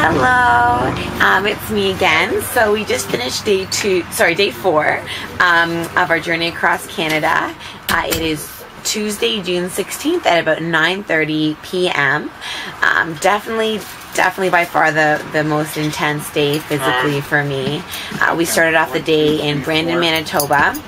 Hello, um, it's me again. So we just finished day two, sorry, day four um, of our journey across Canada. Uh, it is Tuesday, June 16th at about 9.30 p.m. Um, definitely, definitely by far the, the most intense day physically for me. Uh, we started off the day in Brandon, Manitoba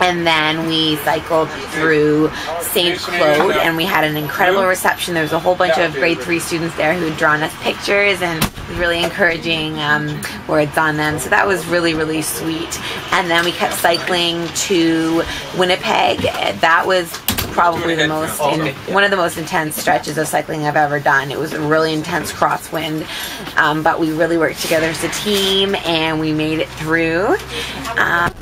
and then we cycled through St. Claude and we had an incredible reception. There was a whole bunch of grade three students there who had drawn us pictures and really encouraging um, words on them. So that was really, really sweet. And then we kept cycling to Winnipeg. That was probably the most in, one of the most intense stretches of cycling I've ever done. It was a really intense crosswind, um, but we really worked together as a team and we made it through. Um,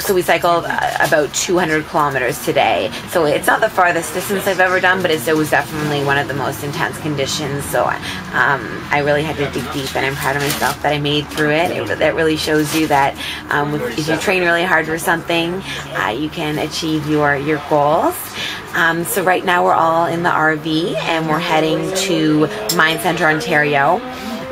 so we cycled uh, about 200 kilometers today. So it's not the farthest distance I've ever done, but it was definitely one of the most intense conditions. So um, I really had to dig deep, and I'm proud of myself that I made through it. It that really shows you that um, if you train really hard for something, uh, you can achieve your your goals. Um, so right now we're all in the RV and we're heading to Mine Center, Ontario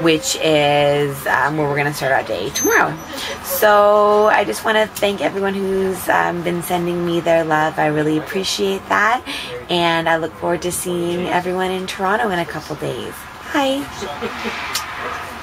which is um, where we're going to start our day tomorrow. So I just want to thank everyone who's um, been sending me their love. I really appreciate that. And I look forward to seeing everyone in Toronto in a couple days. Bye.